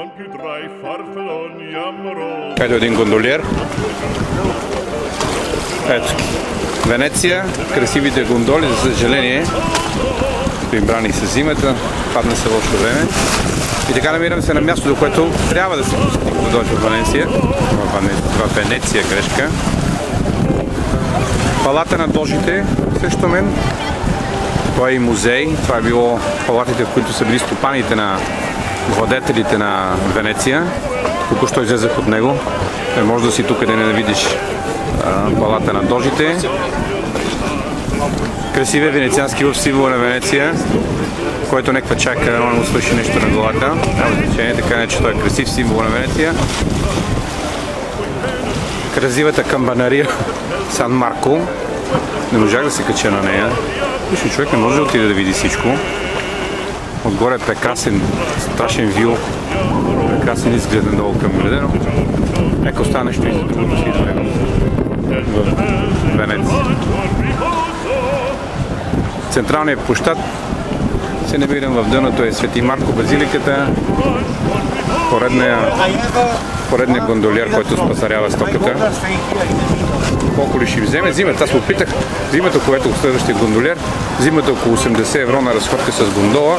non. Ето един гондолиер. Ето. Венеция, красивите гондоли, за съжаление, прибрани с зимата, падна се лошо време. И така намирам се на място, до което трябва да се посети, когато дойде в Венеция. Венеция, в Венеция грешка. Палата на дожите срещу мен. Това е и музей. Това е било палатите, в които са били стопаните на владетелите на Венеция. Току-що излезах от него. Не може да си тук да не видиш а, палата на дожите. Красивия венециански в символа на Венеция, който неква чака да му свърши нещо на главата. Така не, че той е красив символ на Венеция. Красивата камбанария Сан Марко. Не можах да се кача на нея. Виж, човек не може да отиде да види всичко. Отгоре е прекрасен, страшен вил, прекрасен изглед надолу към града, нека остане нещо и за другото си в Венеция. Централният площад. Се намирам в дъното е Свети Марко Базиликата, поредния, поредния гондолиер, който спасарява стоката. Колко ли ще вземе? Зимата, аз попитах, зимата, което следващия гондолиер, зимата около 80 евро на разходка с гондола.